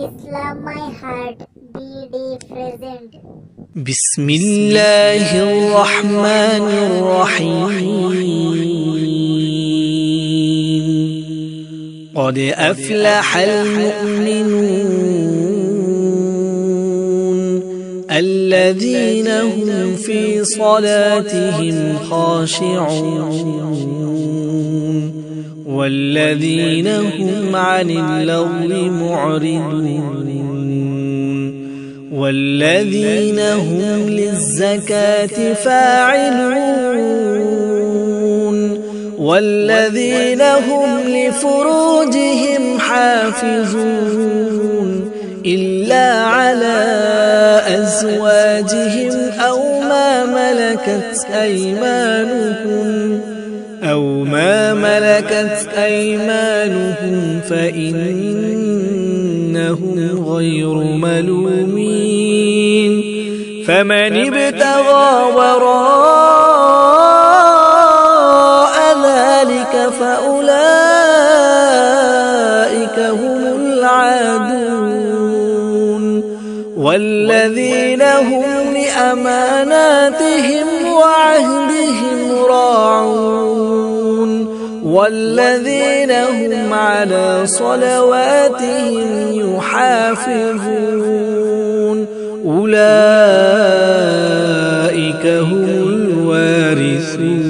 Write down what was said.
Islam my heart, BD present. بسم الله الرحمن الرحيم قد أفلح المؤمنون الذين هم في صلاتهم خاشعون والذين هم عن اللغو معرضون. والذين هم للزكاة فاعلون. والذين هم لفروجهم حافظون. إلا على أزواجهم أو ما ملكت أيمانهم. ملكت أيمانهم فإنهم غير ملومين. فمن ابتغى وراء ذلك فأولئك هم العادون. والذين هم لأماناتهم والذين هم على صلواتهم يحافظون. أولئك هم الوارثون.